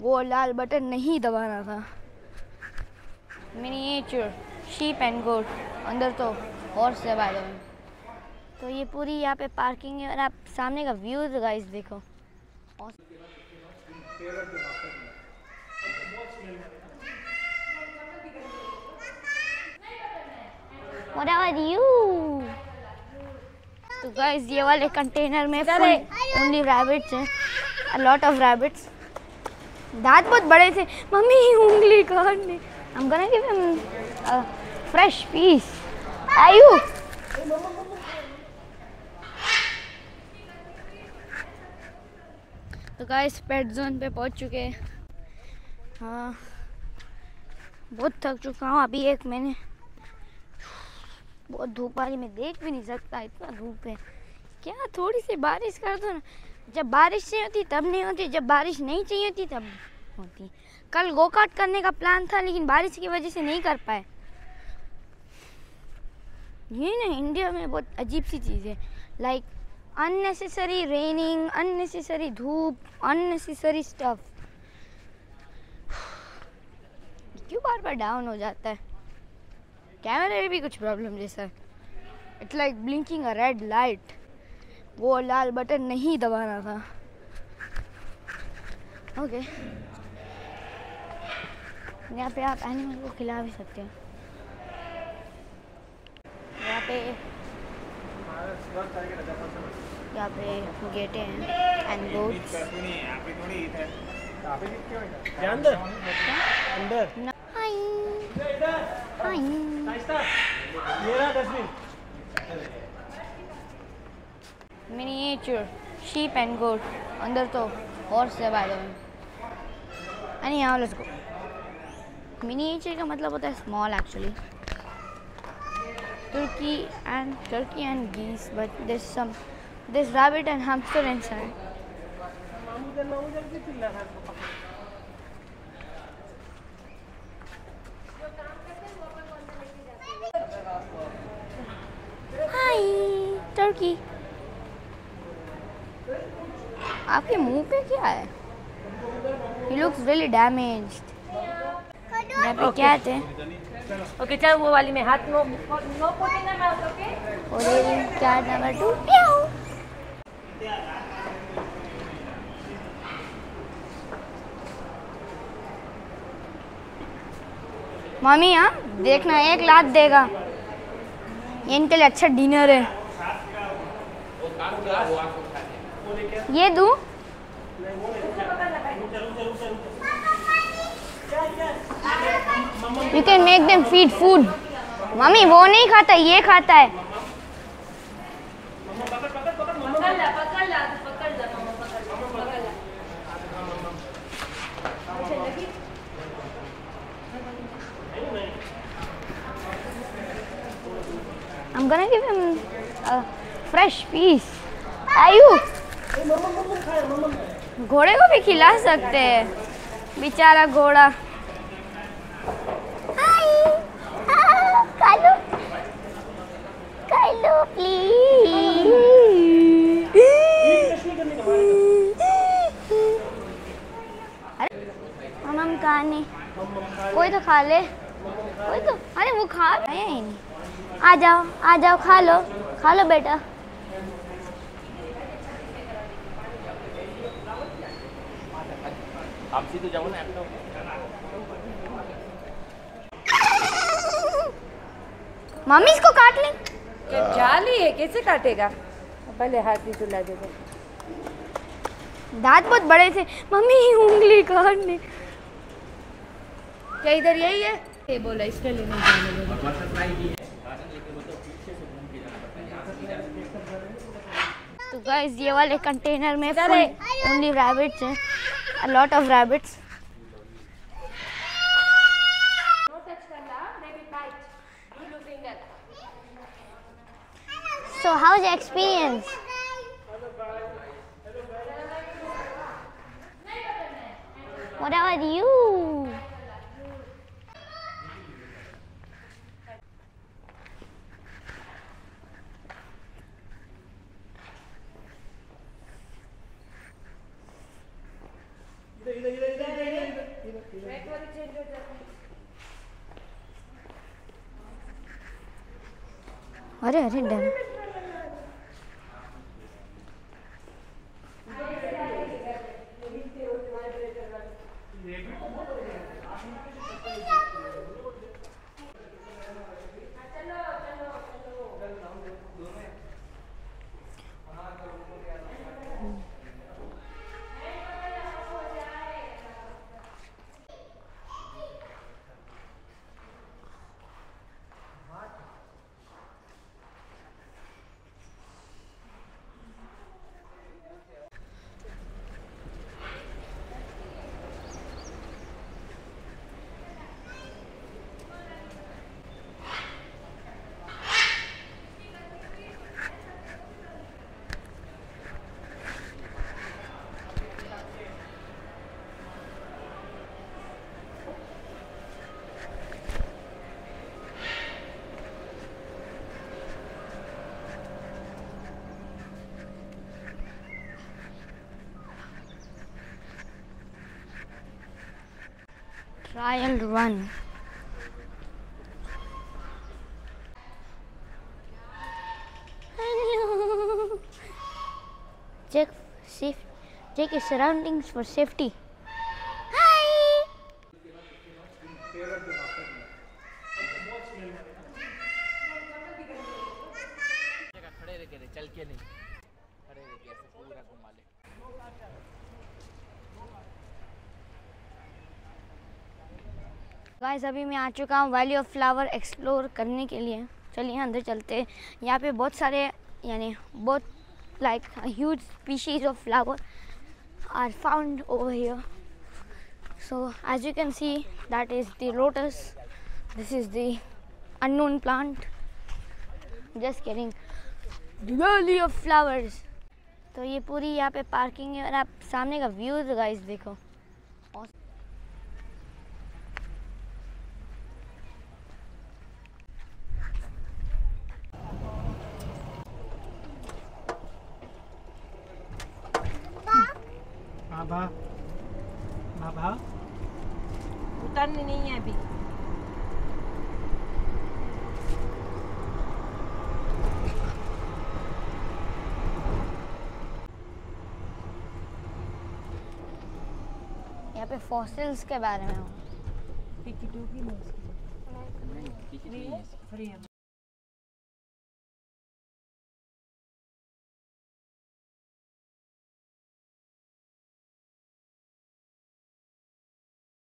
वो लाल बटन नहीं दबाना था। मिनिएचर शीप एंड गोट अंदर तो हॉर्स है बाय तो ये पूरी यहाँ पे पार्किंग है और आप सामने का व्यू गाइस देखो। What about you? तो गाइस ये वाले कंटेनर में ओनली रैबिट्स हैं अ लॉट ऑफ़ रैबिट्स दांत बहुत बड़े थे। मम्मी, उंगली काटने I'm gonna give him a fresh? तो गाइस पेट जोन पे पहुँच चुके हैं। हाँ। बहुत थक चुका हूँ अभी एक मैंने। बहुत धूप आ रही मैं देख भी नहीं सकता इतना धूप है। क्या थोड़ी सी बारिश कर दो ना? जब बारिश चाहिए होती, तब नहीं होती, जब बारिश नहीं चाहिए होती, तब होती। कल गो कार्ट करने का प्लान था, लेकिन बारिश की वजह से नहीं कर पाए। ये ना इंडिया में बहुत अजीब सी चीज़ है। लाइक अननेसेसरी रेनिंग अननेसेसरी धूप अननेसेसरी स्टफ़ क्यों बार बार डाउन हो जाता है? कैमरे में भी कुछ प्रॉब्लम जैसा। It's like blinking a red light वो लाल बटन नहीं दबाना था। ओके यहाँ पे आप एनिमल को खिला भी सकते हो। यहाँ पे यहाँ पे गेटे हैं एंड अंदर? अंदर। हाय हाय ये रहा dustbin miniature sheep and goat अंदर तो हॉर्स है the way anyhow let's go miniature का मतलब होता है small actually turkey and turkey and geese but there's some there's rabbit and hamster inside मामू जन मामू जन की चिल्ला था हाय टर्की आपके मुँह पे क्या है? ही लुक्स रियली डैमेज्ड यहाँ पे क्या थे ओके चल वो वाली में हाथ नो नो माउथ ओके और क्या नंबर प्याऊ। मम्मी यहाँ देखना एक लात देगा। इनके लिए अच्छा डिनर है। ये दूँ? You can make them feed food mummy वो नहीं खाता, ये खाता है I'm gonna give him a fresh piece. You? घोड़े को भी खिला सकते हैं बेचारा घोड़ा हाय कालू कालू प्लीज़ हम हम खाने। कोई तो खा ले। कोई तो अरे वो खा ही नहीं। आ जाओ आ जाओ खा लो। खा लो बेटा। आप सीधे जाओ ना मम्मी इसको काट ले। जाली है कैसे काटेगा? पहले हाथ ही चुला दे दो। दांत बहुत बड़े थे। मम्मी उंगली काटने। क्या इधर यही है? ये बोला इसके लिए नहीं जाने देगा तो गाइस ये वाले कंटेनर में फुल ओनली रैबिट्स हैं। A lot of rabbits So how's your experience? What about you? इधर इधर इधर इधर बैक वाली चेंज हो जाती है अरे अरे डर Thank you. Trial run. Hello. Check safe. Check your surroundings for safety. Hi. चल के नहीं खड़े रह के ऐसे पूरा घुमा ले गाइस अभी मैं आ चुका हूँ वैली ऑफ़ फ्लावर एक्सप्लोर करने के लिए। चलिए, अंदर चलते हैं। यहाँ पे बहुत सारे, यानी बहुत like huge species of flower are found over here so, as you can see, that is the lotus. This is the unknown plant. Just kidding. Valley of flowers. तो ये पूरी यहाँ पे पार्किंग है और आप सामने का व्यू गाइस देखो। बाबा बाबा उतरनी नहीं है अभी यहाँ पे फॉसिल्स के बारे में हूँ। है? है